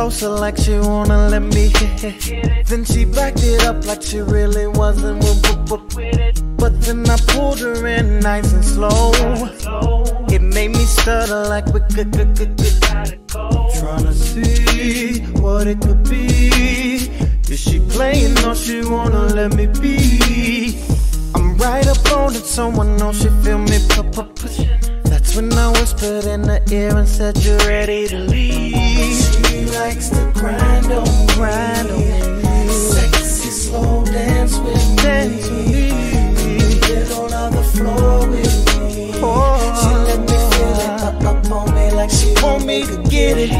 closer like she wanna let me hit. it. Then she backed it up like she really wasn't with it. But then I pulled her in nice and slow. It made me stutter like we could, could, could, could. Trying to see what it could be. Is she playing or she wanna let me be? I'm right up on it, someone knows she feel me pushing. That's when I whispered in her ear and said you're ready to leave. She likes to grind on, grind on me. Sexy slow dance with me. Dance with me. Get on on the floor with me. Oh. She let me feel it up, up on me like she Want me to get it?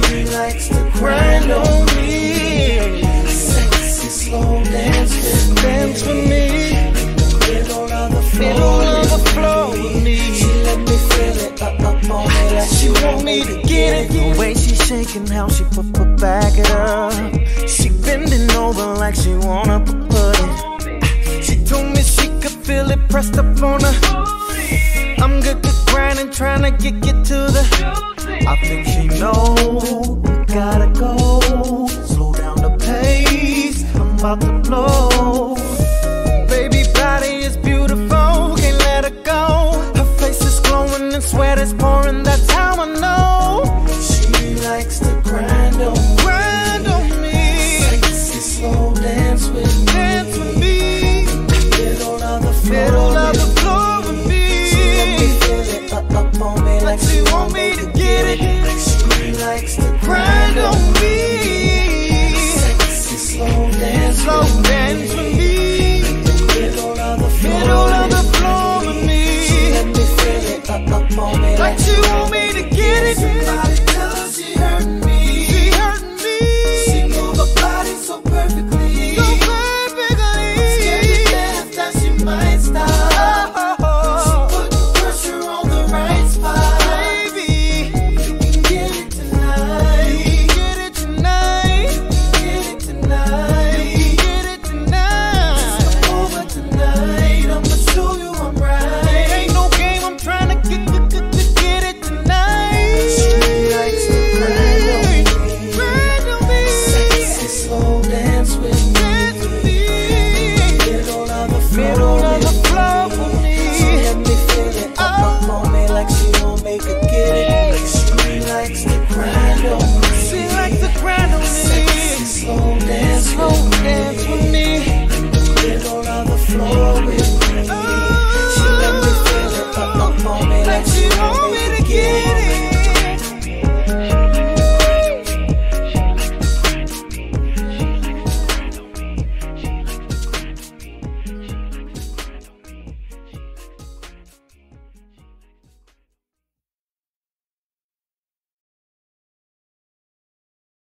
She likes to grind on me. Sexy slow dance with. Dance with me. she want me to get it. The way she's shaking, how she put her back it up. She bending over like she wanna put it. She told me she could feel it pressed up on her. I'm good to grinding, trying to get get to the. I think she knows we gotta go. Slow down the pace, I'm about to blow. Pero